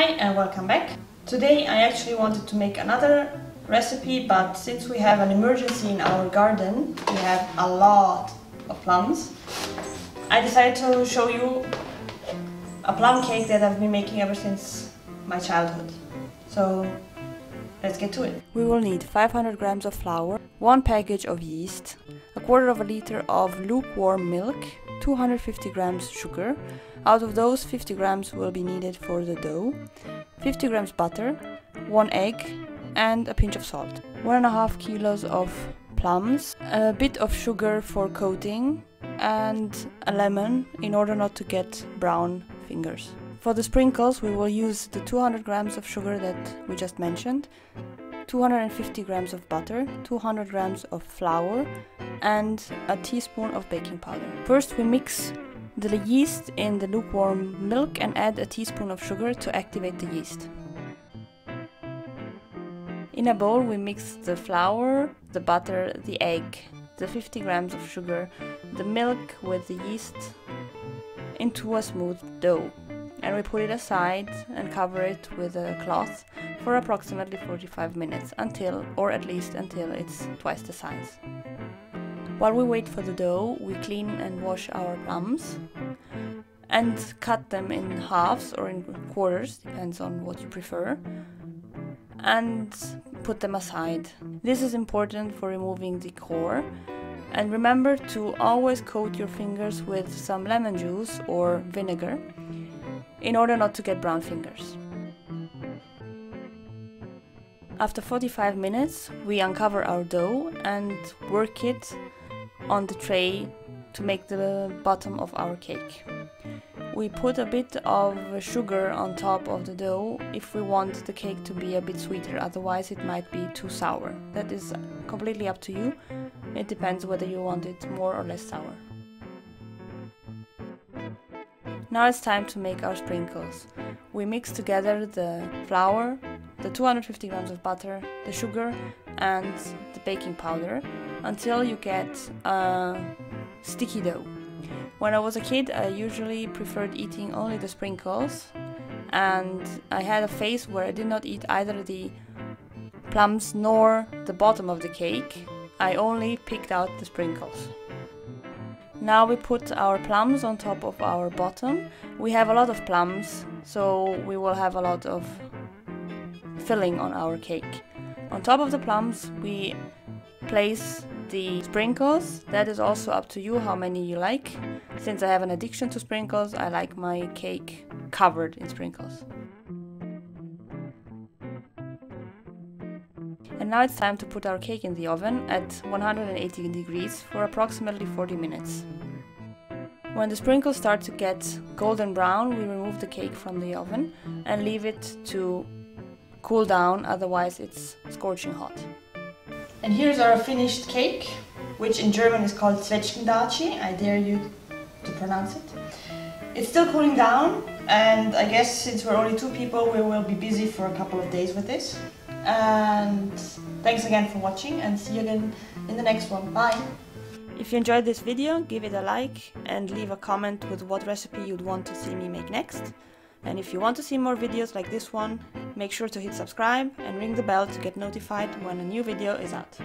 Hi and welcome back. Today I actually wanted to make another recipe but since we have an emergency in our garden, we have a lot of plums, I decided to show you a plum cake that I've been making ever since my childhood. So let's get to it. We will need 500 grams of flour, one package of yeast, a quarter of a liter of lukewarm milk, 250 grams sugar. Out of those, 50 grams will be needed for the dough, 50 grams butter, one egg, and a pinch of salt. One and a half kilos of plums, a bit of sugar for coating, and a lemon in order not to get brown fingers. For the sprinkles, we will use the 200 grams of sugar that we just mentioned, 250 grams of butter, 200 grams of flour, and a teaspoon of baking powder. First, we mix the yeast in the lukewarm milk and add a teaspoon of sugar to activate the yeast. In a bowl, we mix the flour, the butter, the egg, the 50 grams of sugar, the milk with the yeast into a smooth dough. And we put it aside and cover it with a cloth for approximately 45 minutes until, or at least until it's twice the size. While we wait for the dough, we clean and wash our plums and cut them in halves or in quarters, depends on what you prefer, and put them aside. This is important for removing the core. And remember to always coat your fingers with some lemon juice or vinegar in order not to get brown fingers. After 45 minutes, we uncover our dough and work it on the tray to make the bottom of our cake. We put a bit of sugar on top of the dough if we want the cake to be a bit sweeter, otherwise it might be too sour. That is completely up to you. It depends whether you want it more or less sour. Now it's time to make our sprinkles. We mix together the flour, the 250 grams of butter, the sugar and the baking powder until you get a sticky dough. When I was a kid, I usually preferred eating only the sprinkles, and I had a phase where I did not eat either the plums nor the bottom of the cake. I only picked out the sprinkles. Now we put our plums on top of our bottom. We have a lot of plums, so we will have a lot of filling on our cake. On top of the plums, we place the sprinkles. That is also up to you how many you like. Since I have an addiction to sprinkles, I like my cake covered in sprinkles. Now it's time to put our cake in the oven at 180 degrees for approximately 40 minutes. When the sprinkles start to get golden brown, we remove the cake from the oven and leave it to cool down, otherwise it's scorching hot. And here's our finished cake, which in German is called Zwetschgendatschi. I dare you to pronounce it. It's still cooling down, and I guess since we're only two people, we will be busy for a couple of days with this. And thanks again for watching, and see you again in the next one. Bye! If you enjoyed this video, give it a like and leave a comment with what recipe you'd want to see me make next. And if you want to see more videos like this one, make sure to hit subscribe and ring the bell to get notified when a new video is out.